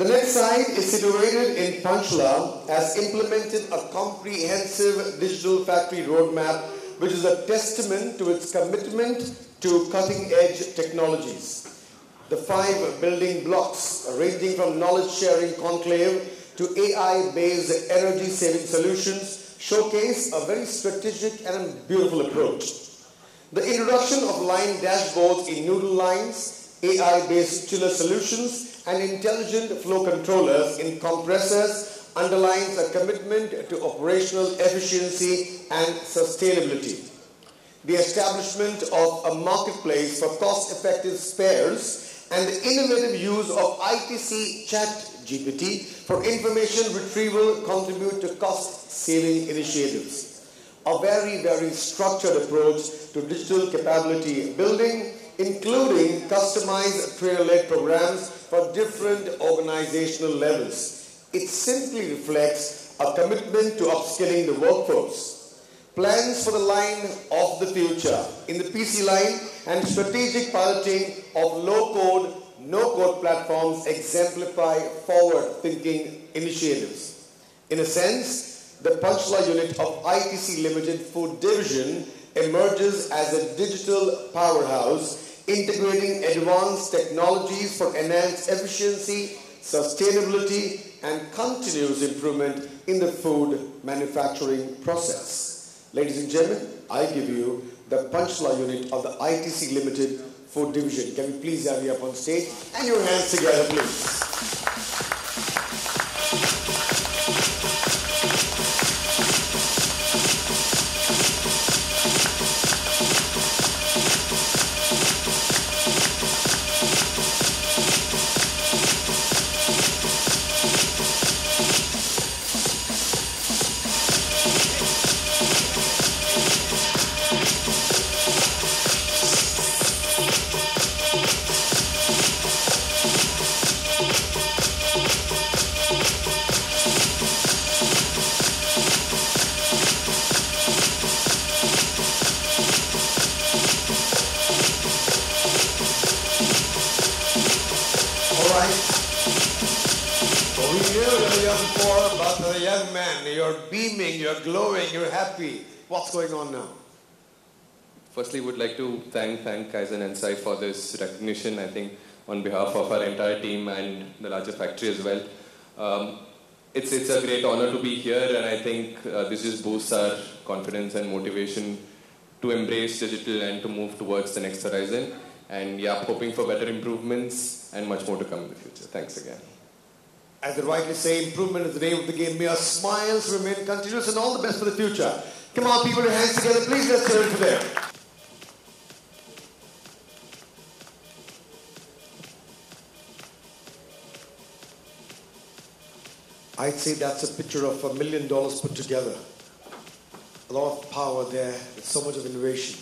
The next site is situated in Panchla, has implemented a comprehensive digital factory roadmap, which is a testament to its commitment to cutting edge technologies. The five building blocks, ranging from knowledge sharing conclave to AI based energy saving solutions, showcase a very strategic and beautiful approach. The introduction of line dashboards in noodle lines, AI based chiller solutions, and intelligent flow controllers in compressors underlines a commitment to operational efficiency and sustainability. The establishment of a marketplace for cost effective spares and the innovative use of ITC Chat GPT for information retrieval contribute to cost saving initiatives. A very, very structured approach to digital capability building, including customized trainer led programs for different organizational levels. It simply reflects a commitment to upskilling the workforce. Plans for the line of the future in the PC line and strategic piloting of low code, no code platforms exemplify forward thinking initiatives. In a sense, the Panchla unit of ITC Limited Food Division emerges as a digital powerhouse integrating advanced technologies for enhanced efficiency, sustainability, and continuous improvement in the food manufacturing process. Ladies and gentlemen, I give you the Panchla unit of the ITC Limited Food Division. Can you please have you up on stage? And your hands together, please. Young before, but a young man, you're beaming, you're glowing, you're happy. What's going on now? Firstly, would like to thank thank Kaizen Hansei for this recognition. I think on behalf of our entire team and the larger factory as well. Um, it's it's a great honor to be here, and I think uh, this just boosts our confidence and motivation to embrace digital and to move towards the next horizon. And yeah, hoping for better improvements and much more to come in the future. Thanks again. As they rightly say, improvement is the name of the game. May our smiles remain continuous and all the best for the future. Come on, people, your hands together. Please let's hear it for them. I'd say that's a picture of a million dollars put together. A lot of power there, with so much of innovation.